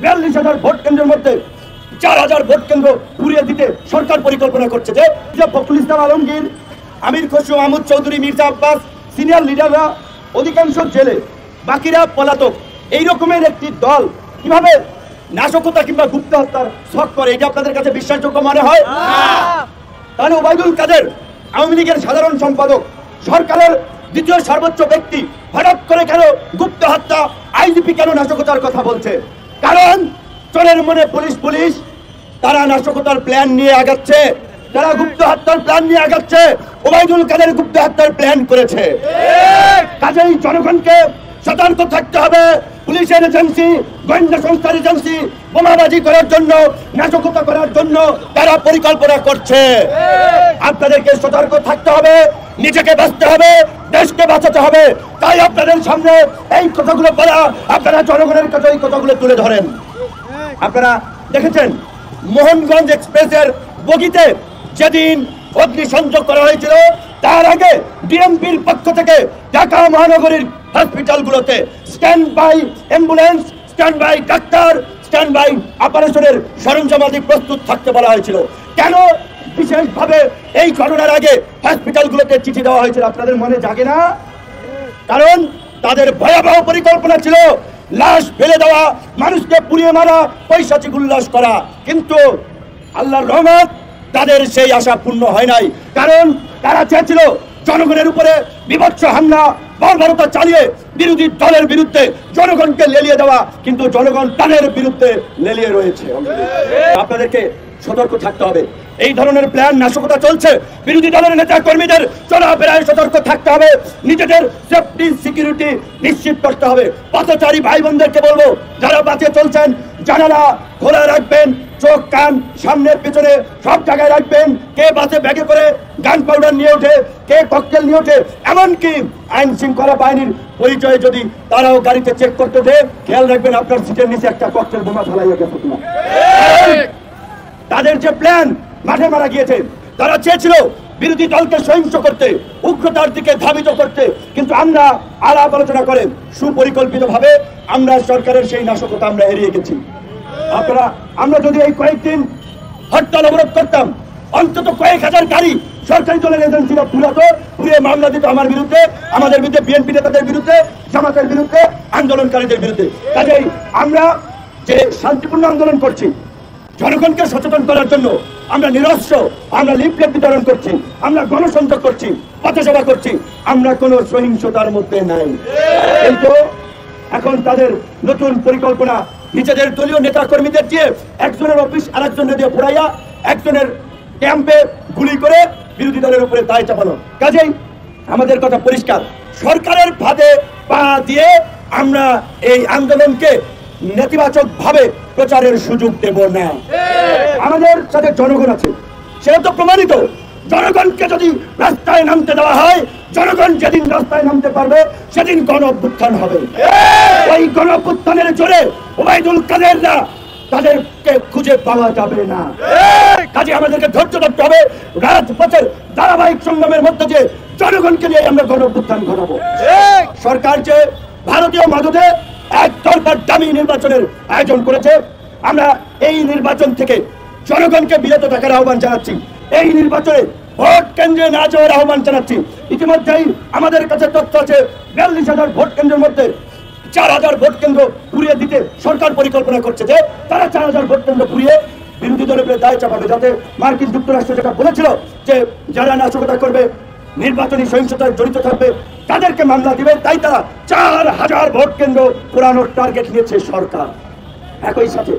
বিয়াল্লিশ হাজার ভোট কেন্দ্রের মধ্যে চার হাজার ভোট কেন্দ্র পুড়িয়ে দিতে সরকার পরিকল্পনা করছে যে যে ফখরুল ইসলাম আলমগীর আমির খসরু মাহমুদ চৌধুরী মির্জা আব্বাস সিনিয়র লিডাররা অধিকাংশ জেলে বাকিরা পলাতক। এই রকমের একটি দল কীভাবে নাশকতা কিংবা গুপ্ত হত্যার শখ করে এটা আপনাদের কাছে বিশ্বাসযোগ্য মনে হয়? তাহলে ওবায়দুল কাদের আওয়ামী লীগের সাধারণ সম্পাদক সরকারের দ্বিতীয় সর্বোচ্চ ব্যক্তি হঠাৎ করে কেন গুপ্ত হত্যা আইজিপি কেন নাশকতার কথা বলছে? কারণ চোরের মনে পুলিশ পুলিশ, তারা নাশকতার প্ল্যান নিয়ে আগাচ্ছে। তারা গুপ্ত হত্যার প্ল্যান নিয়ে আগাচ্ছে, ওবায়দুল কাদের গুপ্ত হত্যার প্ল্যান করেছে। কাজেই জনগণকে সতর্ক থাকতে হবে। পুলিশের এজেন্সি গোয়েন্দা সংস্থার এজেন্সি বোমাবাজি করার জন্য, নাশকতা করার জন্য তারা পরিকল্পনা করছে। আপনাদেরকে সতর্ক থাকতে হবে। নিজেকে বাঁচতে হবে, দেশকে বাঁচাতে হবে। তাই আপনাদের সামনে এই কথাগুলো বলা আপনারা জনগণের কাছে এই কথাগুলো তুলে ধরেন। আপনারা দেখেছেন, মোহনগঞ্জ এক্সপ্রেসের বগিতে যেদিন অগ্নিসংযোগ করা হয়েছিল, তার আগে ডিএমপির পক্ষ থেকে ঢাকা মহানগরীর হসপিটালগুলোতে standby ambulance, standby doctor, standby অপারেশনের সরঞ্জামাদি প্রস্তুত থাকতে বলা হয়েছিল। কেন বিশেষভাবে এই ঘটনার আগে হসপিটালগুলোতে চিঠি দেওয়া হয়েছিল। আপনাদের মনে জাগে না? কারণ তাদের ভয়াবহ পরিকল্পনা ছিল লাশ ফেলে দেওয়া, মানুষকে পুড়িয়ে মারা, পৈশাচিক উল্লাস করা। কিন্তু আল্লাহর রহমত, তাদের সেই আশা পূর্ণ হয় নাই। কারণ তারা চেয়েছিল জনগণের উপরে বিভৎস হামলা, বর্বরতা চালিয়ে বিরোধী দলের বিরুদ্ধে জনগণকে লেলিয়ে দেওয়া, কিন্তু জনগণ তাদের বিরুদ্ধে লেলিয়ে রয়েছে। আপনাদেরকে সতর্ক থাকতে হবে। এই ধরনের প্ল্যান নাশকতা চলছে। বিরোধী দলের নেতা কর্মীদের চলাফেরায় সতর্ক থাকতে হবে। নিজেদের সেফটি সিকিউরিটি নিশ্চিত করতে হবে। পথচারী ভাই বোনদেরকে বলব যারা বাসে চলছেন জানালা খোলা রাখবেন চোখ কান সামনের পিছনে সব জায়গায় রাখবেন। কে বাসে ব্যাগে করে গান পাউডার নিয়ে ওঠে কে ককটেল নিয়ে ওঠে এমনকি আইন শৃঙ্খলা বাহিনীর পরিচয়ে যদি তারাও গাড়িতে চেক করতে দেয় খেয়াল রাখবেন আপনার সিটের নিচে একটা ককটেল বোমা ফেলাই গেছে তাদের যে প্ল্যান মাঠে মারা গিয়েছে তারা চেয়েছিল বিরোধী দলকে সহিংস করতে, উগ্রতার দিকে ধাবিত করতে। কিন্তু আমরা আলাপ আলোচনা করে সুপরিকল্পিত ভাবে আমরা সরকারের সেই নাশকতা আমরা এড়িয়ে গেছি। আপনারা, আমরা যদি এই কয়েকদিন হরতাল অবরোধ করতাম, অন্তত কয়েক হাজার গাড়ি সরকারি দলের এজেন্সিরা পুরাতো, পুড়িয়ে মামলা দিত আমার বিরুদ্ধে, আমাদের বিরুদ্ধে, বিএনপি নেতাদের বিরুদ্ধে, জামাতের বিরুদ্ধে, আন্দোলনকারীদের বিরুদ্ধে। কাজেই আমরা যে শান্তিপূর্ণ আন্দোলন করছি জনগণকে সচেতন করার জন্য আমরা নিরস্ত্র, আমরা লিফলেট বিতরণ করছি, আমরা গণসংযোগ করছি পথসভা করছি, আমরা কোনো সহিংসতার মধ্যে নাই। কিন্তু এখন তাদের নতুন পরিকল্পনা, নিজেদের দলীয় নেতা কর্মীদের দিয়ে একজনের অফিস আরেকজনের দিয়ে পুরাইয়া একজনের ক্যাম্পে গুলি করে বিরোধী দলের উপরে দায় চাপানো। কাজেই আমাদের কথা পরিষ্কার। সরকারের ফাঁদে পা দিয়ে আমরা এই আন্দোলনকে নেতিবাচক ভাবে প্রচারের সুযোগ দেব না। আমাদের সাথে জনগণ আছে। সেটা তো প্রমাণিত। জনগণকে যদি রাস্তায় নামতে দেওয়া হয় জনগণ যেদিন রাস্তায় নামতে পারবে সেদিন গণ অভ্যুত্থান হবে। ওই গণ অভ্যুত্থানের জোরে ওবায়দুল কাদেররা তাদেরকে খুঁজে পাওয়া যাবে না। কাজে আমাদেরকে ধৈর্য ধরতে হবে। রাজপথের ধারাবাহিক সংগ্রামের মধ্যে দিয়ে জনগণকে নিয়ে আমরা গণ অভ্যুত্থান ঘটাবো সরকার যে ভারতীয় মদতে এক দরবার দামি নির্বাচনের আয়োজন করেছে। আমরা এই নির্বাচন থেকে জনগণকে বিরত থাকার আহ্বান জানাচ্ছি। এই নির্বাচনে ভোট কেন্দ্রে না যাওয়ার আহ্বান জানাচ্ছি। ইতিমধ্যেই আমাদের কাছে তথ্য আছে, বিয়াল্লিশ হাজার ভোট কেন্দ্রের মধ্যে চার হাজার ভোট কেন্দ্র পুড়িয়ে দিতে সরকার পরিকল্পনা করছে যে, তারা চার হাজার ভোট কেন্দ্র পুড়িয়ে বিরোধী দলের দায় চাপাবে। যাতে মার্কিন যুক্তরাষ্ট্র যেটা বলেছিল যে, যারা নাশকতা করবে নির্বাচনী সহিংসতায় জড়িত থাকবে, তাদেরকে মামলা দিবে, তাই তারা চার হাজার ভোট কেন্দ্র পুরানোর টার্গেট নিয়েছে সরকার। একই সাথে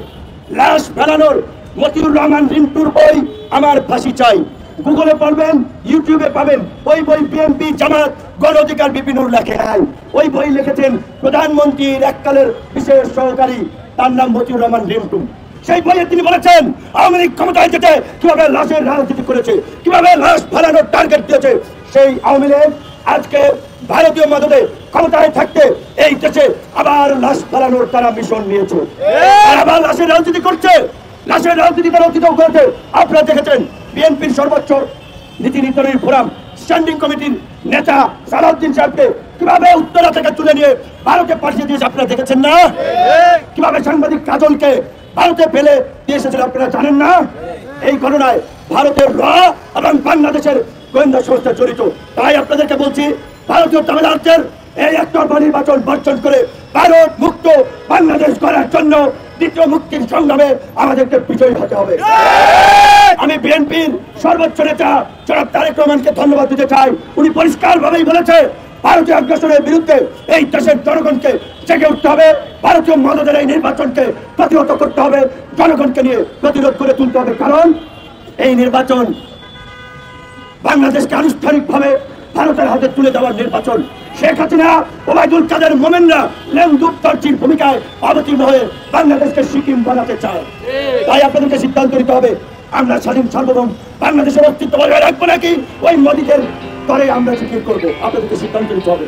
লাশ ফেলানোর মতিউর রহমান রিন্টুর বই আমার ফাঁসি চাই। গুগলে পড়বেন, ইউটিউবে পাবেন, ওই বই বিএনপি জামাত গণ অধিকার বিপিনুর লেখে আয় ওই বই লিখেছেন প্রধানমন্ত্রীর এককালের বিশেষ সহকারী, তার নাম মতিউর রহমান রিন্টু। সেই বইয়ে তিনি বলেছেন, আওয়ামী লীগ ক্ষমতায় যেতে কীভাবে লাশের রাজনীতি করেছে, কীভাবে লাশ ফেলানোর টার্গেট দিয়েছে সেই আওয়ামী লীগ আজকে ভারতীয় মদতে ক্ষমতায় থাকতে এই দেশে আবার লাশ ফেলানোর তারা মিশন নিয়েছে। আবার লাশের রাজনীতি করছে। লাশের রাজনীতি তারা অতীতেও করেছে আপনারা দেখেছেন বিএনপির সর্বোচ্চ নীতি নির্ধারণী ফোরাম স্ট্যান্ডিং কমিটির নেতা সালাউদ্দিন সাহেবকে কীভাবে উত্তরা থেকে তুলে নিয়ে ভারতে পাঠিয়ে দিয়েছে আপনারা দেখেছেন না? কীভাবে সাংবাদিক কাজলকে ভারতে ফেলে দিয়ে এসেছিল আপনারা জানেন না? এই ঘটনায় ভারতের র এবং বাংলাদেশের গোয়েন্দা সংস্থা জড়িত। তাই আপনাদেরকে বলছি, ভারতীয় তামিলনাড়ুদের এই একতরফা নির্বাচন বর্জন করে ভারত মুক্ত বাংলাদেশ করার জন্য দ্বিতীয় মুক্তির সংগ্রামে আমাদেরকে বিজয়ী হতে হবে। আমি বিএনপির সর্বোচ্চ নেতা জনাব তারেক রহমানকে ধন্যবাদ দিতে চাই। উনি পরিষ্কার ভাবেই বলেছে, ভারতীয় আগ্রাসনের বিরুদ্ধে এই দেশের জনগণকে জেগে উঠতে হবে। ভারতীয় মদদের এই নির্বাচনকে প্রতিহত করতে হবে। জনগণকে নিয়ে প্রতিরোধ করে তুলতে হবে। কারণ এই নির্বাচন বাংলাদেশকে আনুষ্ঠানিকভাবে ভারতের হাতে তুলে দেওয়ার নির্বাচন। শেখ হাসিনা, ওবায়দুল কাদের, মোমেনরা ভূমিকায় অবতীর্ণ হয়ে বাংলাদেশকে সিকিম বানাতে চায়। তাই আপনাদেরকে সিদ্ধান্ত নিতে হবে, আমরা স্বাধীন, সার্বভৌম বাংলাদেশের অস্তিত্ব বজায় রাখব নাকি ওই মোদীদের তরে আমরা সিকিম করব? আপনাদেরকে সিদ্ধান্ত নিতে হবে।